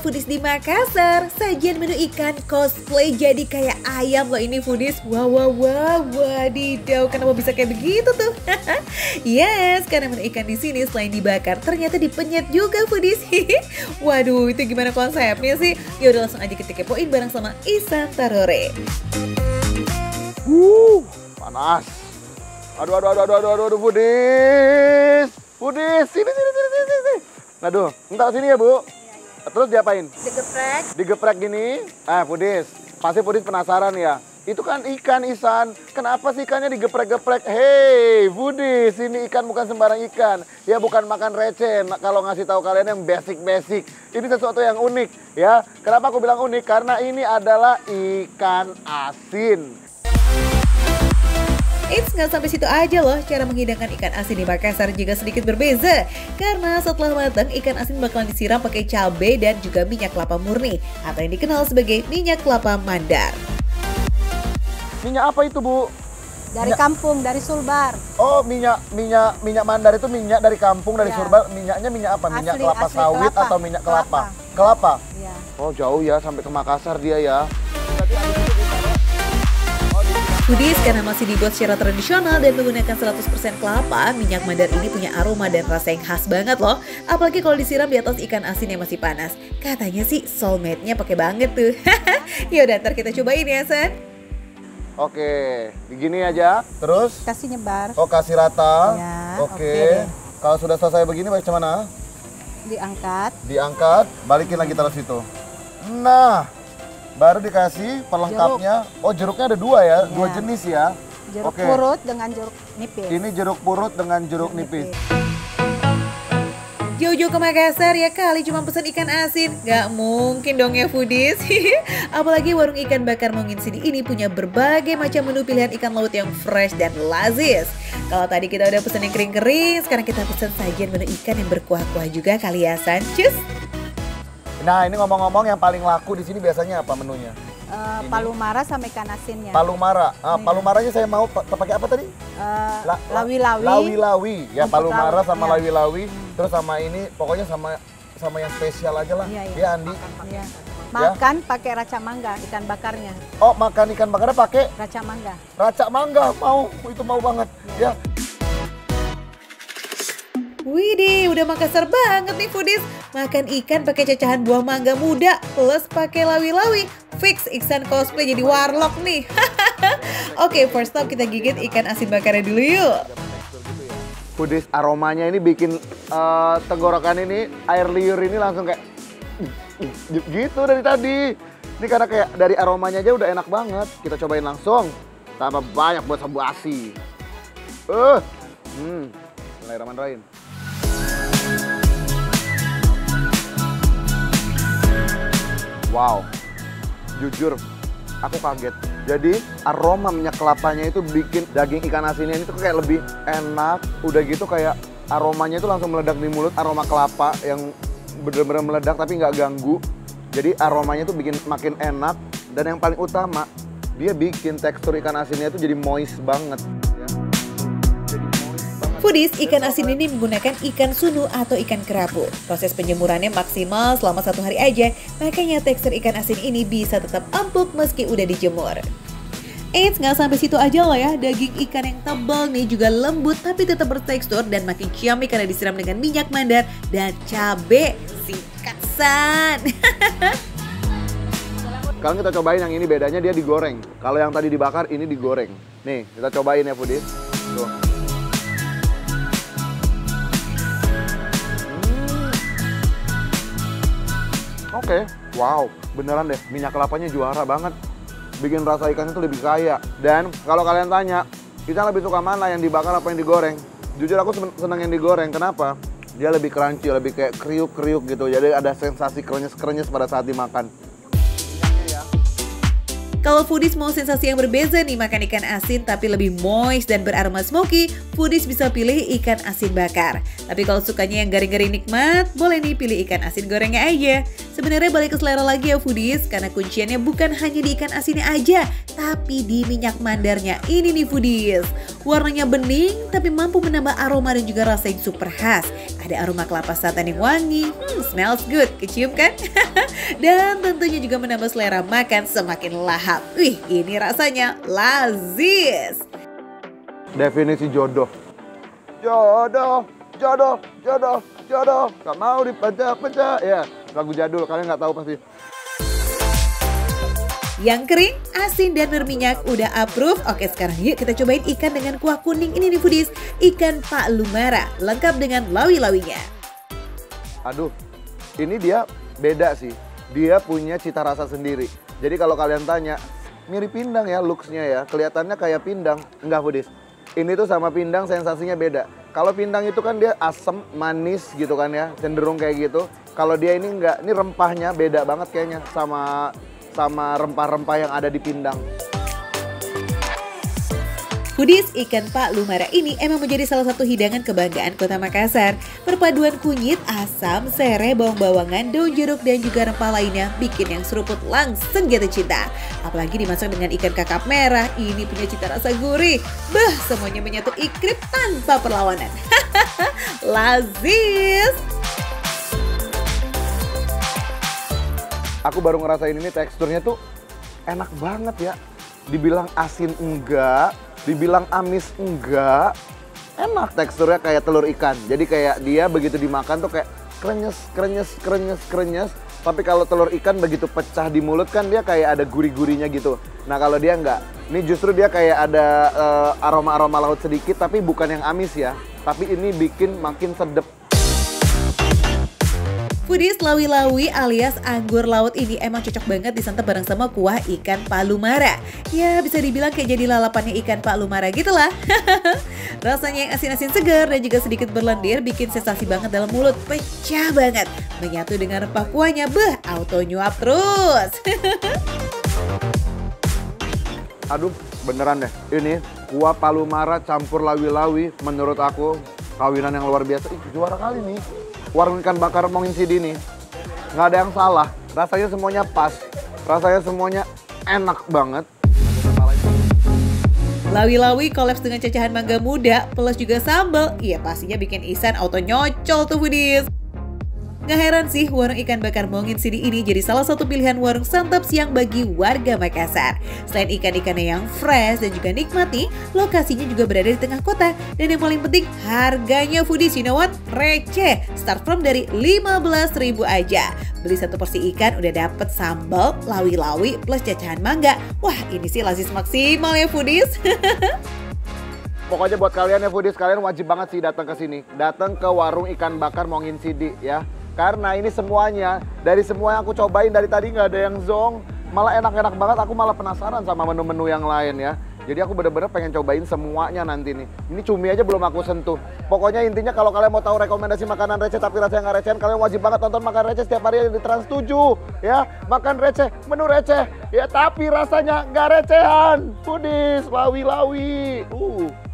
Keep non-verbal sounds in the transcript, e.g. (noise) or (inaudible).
foodies di Makassar Sajian menu ikan cosplay jadi kayak ayam loh ini foodies Wow wow wow wadidaw kenapa bisa kayak begitu tuh (laughs) Yes karena menu ikan di sini selain dibakar ternyata dipenyet juga foodies (laughs) Waduh itu gimana konsepnya sih Yaudah langsung aja kita kepoin bareng sama Isan Tarore Uh, panas. Aduh, aduh, aduh, aduh, aduh, aduh, aduh, Budis. Budis, sini, sini, sini, sini, sini. Aduh, entar sini ya, Bu. Terus diapain? Digeprek. Digeprek gini. Ah, Budis. Pasti Budis penasaran ya. Itu kan ikan, Isan. Kenapa sih ikannya digeprek-geprek? Hei, Budis, ini ikan bukan sembarang ikan. Ya bukan makan receh. Kalau ngasih tahu kalian yang basic-basic. Ini sesuatu yang unik, ya. Kenapa aku bilang unik? Karena ini adalah ikan asin. Eits, nggak sampai situ aja loh, cara menghidangkan ikan asin di Makassar juga sedikit berbeza. Karena setelah matang, ikan asin bakalan disiram pakai cabai dan juga minyak kelapa murni, atau yang dikenal sebagai minyak kelapa mandar. Minyak apa itu, Bu? Dari kampung, dari Sulbar. Oh, minyak minyak minyak mandar itu minyak dari kampung dari Ya. Surba. Minyaknya minyak apa? Minyak Asli- kelapa asli sawit kelapa. atau minyak kelapa? Kelapa. Kelapa. Iya. Oh, jauh ya sampai ke Makassar dia ya. Foodies karena masih dibuat secara tradisional dan menggunakan 100% kelapa, minyak mandar ini punya aroma dan rasa yang khas banget loh. Apalagi kalau disiram di atas ikan asin yang masih panas. Katanya sih soulmate-nya pakai banget tuh. (laughs) Yaudah, ntar kita cobain ya, San. Oke, begini aja. Terus Kasih nyebar, oh kasih rata. Ya, oke. oke deh. Kalau sudah selesai begini bagaimana? diangkat. Diangkat, balikin lagi taruh situ. Nah, baru dikasih pelengkapnya. Oh, jeruknya ada dua ya, dua Ya. jenis ya. Jeruk Oke. purut dengan jeruk nipis. Ini jeruk purut dengan jeruk nipis. Jauh-jauh ke Makassar ya kali cuma pesan ikan asin Gak mungkin dong ya foodies (laughs) Apalagi warung ikan bakar Mongin Sidi ini punya berbagai macam menu pilihan ikan laut yang fresh dan lazis Kalau tadi kita udah pesen yang kering-kering Sekarang kita pesen sajian menu ikan yang berkuah-kuah juga kali ya San Cus Nah, ini ngomong-ngomong yang paling laku di sini biasanya apa menunya? Eh, palu mara sama ikan asinnya. Palu mara. Ah, Iya. palu maranya saya mau pa- pakai apa tadi? Eh, La- la- Lawi-lawi. Lawi-lawi. Ya, Rumput palu mara laut, sama iya. lawi-lawi. Terus sama ini, pokoknya sama sama yang spesial aja lah. Iya, iya. Ya, Andi. Iya. Makan pakai raca mangga, ikan bakarnya. Oh, makan ikan bakarnya pakai Raca mangga. racak mangga. Mau, itu mau banget. Ya. Widih, udah Makassar banget nih foodies Makan ikan pakai cacahan buah mangga muda Plus pakai lawi-lawi Fix Iksan cosplay jadi warlock nih (laughs) Oke, first stop kita gigit ikan asin bakarnya dulu yuk Kudis aromanya ini bikin eh, tenggorokan ini, air liur ini langsung kayak gitu dari tadi. Ini karena kayak dari aromanya aja udah enak banget. Kita cobain langsung. Tambah banyak buat sabu asi. Eh, hmm, Bismillahirrahmanirrahim. Wow, jujur aku kaget. Jadi aroma minyak kelapanya itu bikin daging ikan asinnya ini tuh kayak lebih enak. Udah gitu kayak aromanya itu langsung meledak di mulut. Aroma kelapa yang bener-bener meledak tapi nggak ganggu. Jadi aromanya tuh bikin makin enak. Dan yang paling utama, dia bikin tekstur ikan asinnya itu jadi moist banget. ya. Foodies, ikan asin ini menggunakan ikan sunu atau ikan kerapu. Proses penjemurannya maksimal selama satu hari aja, makanya tekstur ikan asin ini bisa tetap empuk meski udah dijemur. Eits, nggak sampai situ aja loh ya, daging ikan yang tebal nih juga lembut tapi tetap bertekstur dan makin yummy karena disiram dengan minyak mandar dan cabe. Sikat san. (laughs) Sekarang kita cobain yang ini bedanya dia digoreng. Kalau yang tadi dibakar, ini digoreng. Nih, kita cobain ya Pudis. Tuh. Oke, wow, beneran deh. Minyak kelapanya juara banget. Bikin rasa ikannya tuh lebih kaya. Dan kalau kalian tanya, kita lebih suka mana yang dibakar apa yang digoreng? Jujur aku sen- senang yang digoreng. Kenapa? Dia lebih crunchy, lebih kayak kriuk-kriuk gitu. Jadi ada sensasi krenyes-krenyes pada saat dimakan. Kalau foodies mau sensasi yang berbeza nih makan ikan asin tapi lebih moist dan beraroma smoky, foodies bisa pilih ikan asin bakar. Tapi kalau sukanya yang garing-garing nikmat, boleh nih pilih ikan asin gorengnya aja. Sebenarnya balik ke selera lagi ya foodies, karena kunciannya bukan hanya di ikan asinnya aja, tapi di minyak mandarnya ini nih foodies. Warnanya bening tapi mampu menambah aroma dan juga rasa yang super khas. Ada aroma kelapa santan yang wangi, hmm, smells good, kecium kan? (laughs) dan tentunya juga menambah selera makan semakin lahap. Wih, ini rasanya lazis. Definisi jodoh. Jodoh, jodoh, jodoh, jodoh. Gak mau dipecah-pecah. Ya, lagu jadul, kalian nggak tahu pasti. Yang kering, asin, dan berminyak udah approve. Oke sekarang yuk kita cobain ikan dengan kuah kuning ini nih foodies. Ikan Pak Lumara, lengkap dengan lawi-lawinya. Aduh, ini dia beda sih. Dia punya cita rasa sendiri. Jadi kalau kalian tanya, mirip pindang ya looksnya ya. Kelihatannya kayak pindang. Enggak foodies. Ini tuh sama pindang sensasinya beda. Kalau pindang itu kan dia asam, manis gitu kan ya. Cenderung kayak gitu. Kalau dia ini enggak, ini rempahnya beda banget kayaknya sama sama rempah-rempah yang ada di pindang. Foodies ikan Pak Lumara ini emang menjadi salah satu hidangan kebanggaan kota Makassar. Perpaduan kunyit, asam, serai, bawang-bawangan, daun jeruk, dan juga rempah lainnya bikin yang seruput langsung jatuh cinta. Apalagi dimasak dengan ikan kakap merah, ini punya cita rasa gurih. Bah, semuanya menyatu ikrip tanpa perlawanan. (laughs) Lazis! Aku baru ngerasain ini teksturnya tuh enak banget ya. Dibilang asin enggak, dibilang amis enggak. Enak teksturnya kayak telur ikan. Jadi kayak dia begitu dimakan tuh kayak krenyes, krenyes, krenyes, krenyes. Tapi kalau telur ikan begitu pecah di mulut kan dia kayak ada gurih-gurinya gitu. Nah kalau dia enggak, ini justru dia kayak ada uh, aroma-aroma laut sedikit tapi bukan yang amis ya. Tapi ini bikin makin sedep Foodies lawi-lawi alias anggur laut ini emang cocok banget disantap bareng sama kuah ikan palumara. Ya bisa dibilang kayak jadi lalapannya ikan palumara gitu lah. (laughs) Rasanya yang asin-asin segar dan juga sedikit berlendir bikin sensasi banget dalam mulut. Pecah banget. Menyatu dengan rempah kuahnya, beh auto nyuap terus. (laughs) Aduh beneran deh, ini kuah palumara campur lawi-lawi menurut aku kawinan yang luar biasa. Ih, juara kali nih warung ikan bakar Mongin Sidi ini nggak ada yang salah. Rasanya semuanya pas, rasanya semuanya enak banget. Lawi-lawi kolaps dengan cacahan mangga muda plus juga sambal, iya pastinya bikin Isan auto nyocol tuh foodies. Gak heran sih warung ikan bakar Mongin Sidi ini jadi salah satu pilihan warung santap siang bagi warga Makassar. Selain ikan-ikannya yang fresh dan juga nikmati, lokasinya juga berada di tengah kota. Dan yang paling penting, harganya foodies, you? Receh, start from dari 15 ribu aja. Beli satu porsi ikan udah dapet sambal, lawi-lawi, plus cacahan mangga. Wah ini sih lasis maksimal ya foodies. (laughs) Pokoknya buat kalian ya foodies, kalian wajib banget sih datang ke sini. Datang ke warung ikan bakar Mongin Sidi ya. Karena ini semuanya, dari semua yang aku cobain dari tadi nggak ada yang zong. Malah enak-enak banget, aku malah penasaran sama menu-menu yang lain ya. Jadi aku bener-bener pengen cobain semuanya nanti nih. Ini cumi aja belum aku sentuh. Pokoknya intinya kalau kalian mau tahu rekomendasi makanan receh tapi rasanya nggak receh, kalian wajib banget tonton makan receh setiap hari di Trans 7 ya. Makan receh, menu receh ya tapi rasanya nggak recehan. Pudis, lawi-lawi. Uh.